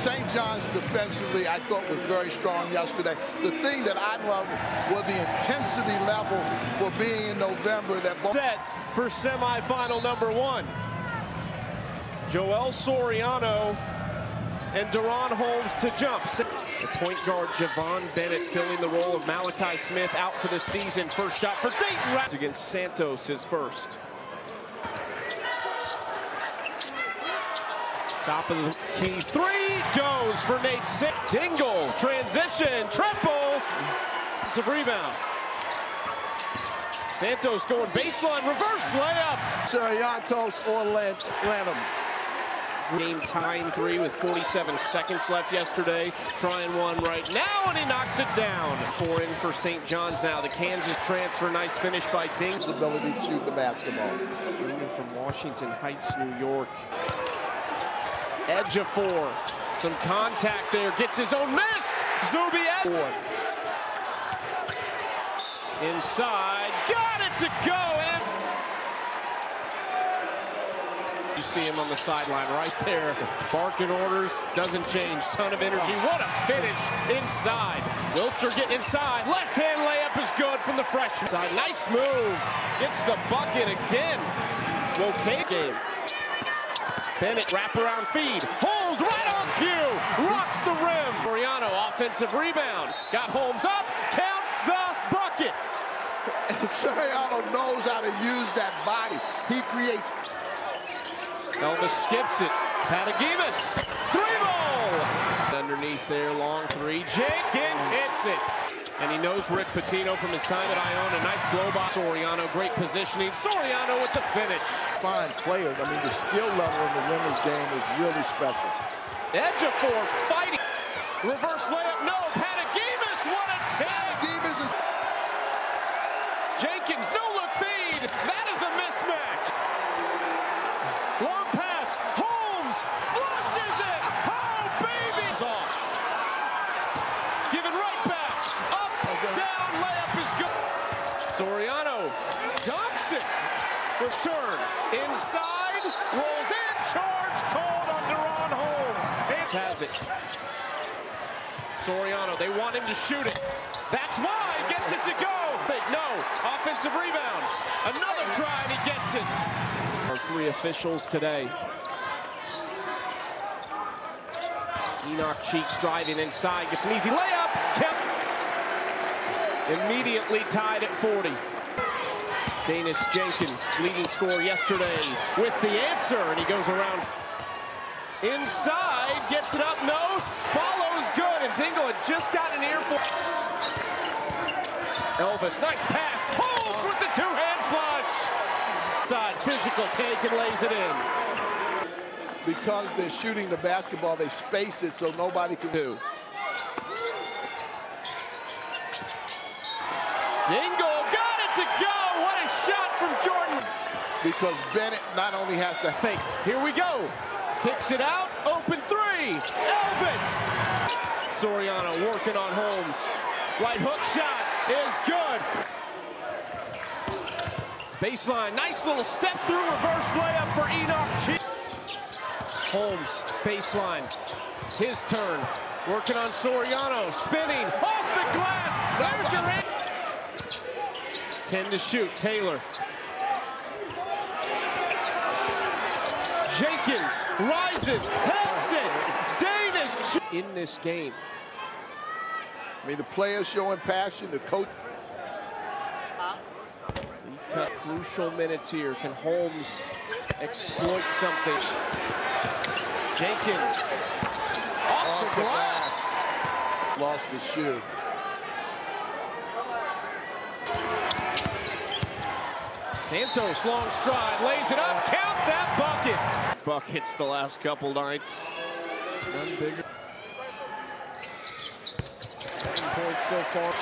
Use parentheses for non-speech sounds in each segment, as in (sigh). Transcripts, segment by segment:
St. John's defensively, I thought was very strong yesterday. The thing that I love was the intensity level for being in November. That set for semifinal number one. Joel Soriano and DaRon Holmes to jump. The point guard, Javon Bennett, filling the role of Malachi Smith out for the season. First shot for Dayton against Santos, his first. Top of the key three goes for Nate Sick. Dingle, transition, triple. It's a rebound. Santos going baseline, reverse layup. Sorianos or Lanham. Game tying three with 47 seconds left yesterday. Trying one right now, and he knocks it down. Four in for St. John's now. The Kansas transfer, nice finish by Dings. Ability to shoot the basketball. Junior from Washington Heights, New York. Edge of four. Some contact there. Gets his own miss. Zuby Inside. Got it to go. And you see him on the sideline right there. Barking orders. Doesn't change. Ton of energy. What a finish inside. Wilcher getting inside. Left hand layup is good from the freshman side. Nice move. Gets the bucket again. Okay game. Bennett wraparound feed. Holmes right on cue. Rocks the rim. Soriano offensive rebound. Got Holmes up. Count the bucket. (laughs) Soriano knows how to use that body. He creates. Elvis skips it. Padegimas. Three ball. Underneath there, long three. Jenkins hits it. And he knows Rick Pitino from his time at Iona. Nice blow by Soriano. Great positioning. Soriano with the finish. Fine players. I mean, the skill level in the women's game is really special. Edge of four fighting. Reverse layup. No. Padegimas. What a tag. Padegimas is. Jenkins. No look feed. That is a mismatch. Long pass. Holmes flushes it. Oh, baby. It's off. Given right back. Up, down, layup is good. Soriano dunks it. Return inside, rolls in, charge called on DaRon Holmes. Has it. Soriano, they want him to shoot it. That's why he gets it to go. But no, offensive rebound. Another try and he gets it. Our three officials today. Enoch Cheeks driving inside, gets an easy layup. Immediately tied at 40. Daniss Jenkins, leading scorer yesterday, with the answer, and he goes around inside, gets it up, no, follows good, and Dingle had just got an earful. Elvis, nice pass, Holmes with the two-hand flush. Side, physical take and lays it in. Because they're shooting the basketball, they space it so nobody can do. Dingle got it to go. What a shot from Jordan. Because Bennett not only has to fake. Here we go. Kicks it out. Open three. Elvis. Soriano working on Holmes. Right hook shot is good. Baseline. Nice little step through reverse layup for Enoch G. Holmes. Baseline. His turn. Working on Soriano. Spinning. Off the glass. There's your 10 to shoot, Taylor. Jenkins rises, heads it, Davis in this game. I mean, the players showing passion, the coach. He cut crucial minutes here. Can Holmes exploit something? Jenkins off, off the, glass. glass. Lost the shoe. Santos, long stride, lays it up, count that bucket. Buckets the last couple nights. None bigger. Seven points so far.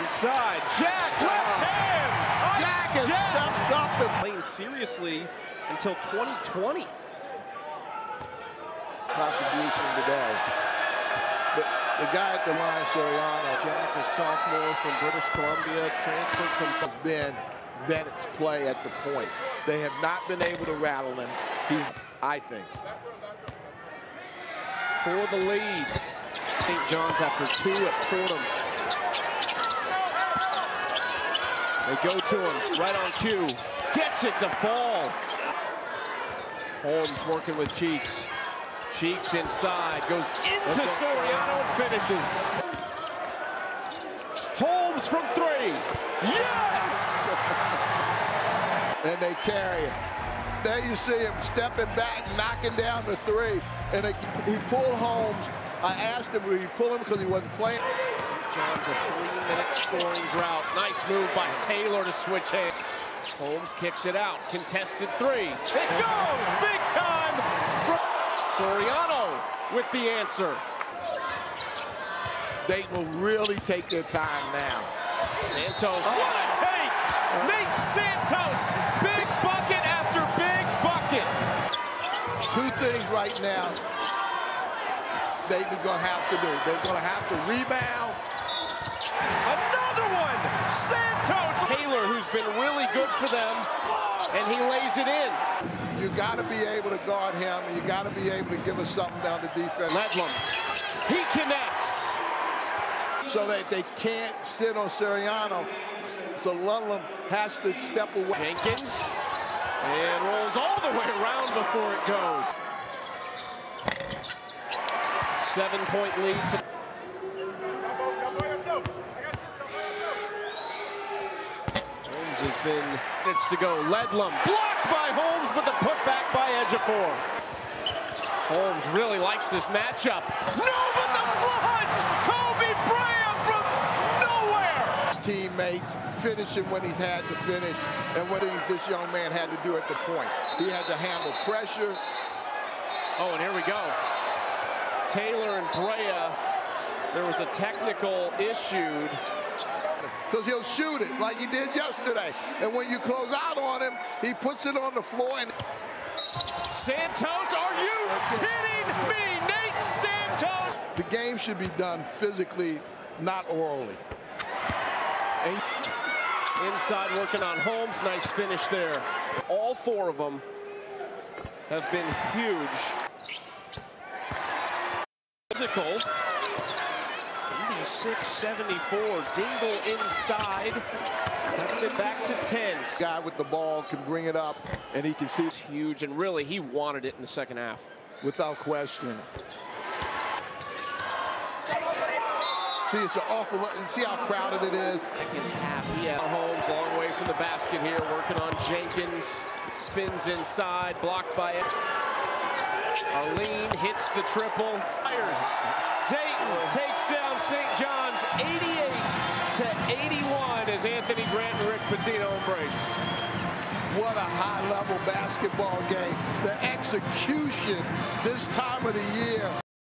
Inside, Jack, left ah. hand. Jack is stepped up and playing seriously until 2020. Contribution today. The, the guy at the line, Soriano. Jack, a sophomore from British Columbia, transferred from has been Bennett's play at the point. They have not been able to rattle him. He's, I think. for the lead. St. John's after two at Fordham. They go to him right on cue. Gets it to fall. Holmes working with Cheeks. Cheeks inside, goes into Soriano and finishes. Holmes from three. Yes! (laughs) and they carry it. There you see him stepping back, knocking down the three. And it, he pulled Holmes. I asked him, would he pull him because he wasn't playing? John's a three-minute scoring drought. Nice move by Taylor to switch hands. Holmes kicks it out. Contested three. It goes! Big time! From Soriano with the answer. Dayton will really take their time now. Santos, oh. what a take! Nate Santos, big bucket after big bucket. Two things right now Dayton's going to have to do. They're to have to rebound. Another one! Santos! Taylor, who's been really good for them, and he lays it in. You got to be able to guard him, and you got to be able to give us something down the defense. Ledlum, he connects. So that they can't sit on Soriano. So Ledlum has to step away. Jenkins, and rolls all the way around before it goes. Seven-point lead. Holmes has been minutes to go. Ledlum blocked by Holmes, but the putback by Ejiofor. Holmes really likes this matchup. No, but the plunge! Teammates finishing when he's had to finish, and what this young man had to do at the point. He had to handle pressure. Oh, and here we go. Taylor and Brea, there was a technical issued. Because he'll shoot it like he did yesterday. And when you close out on him, he puts it on the floor. and Santos, are you kidding me? Nate Santos! The game should be done physically, not orally. And Inside working on Holmes, nice finish there. All four of them have been huge physical. 86-74, Dingle inside. That's it back to 10. Guy with the ball can bring it up, and he can see. It's huge, and really, he wanted it in the second half. Without question. See, it's an awful. See how crowded it is. Second half, yeah. Holmes, long way from the basket here, working on Jenkins. Spins inside, blocked by it. Alleyne hits the triple. Fires. Dayton takes down St. John's 88 to 81 as Anthony Grant and Rick Pitino embrace. What a high-level basketball game. The execution this time of the year